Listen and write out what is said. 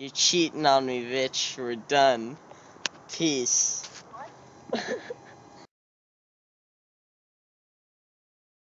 You're cheating on me, bitch. We're done. Peace.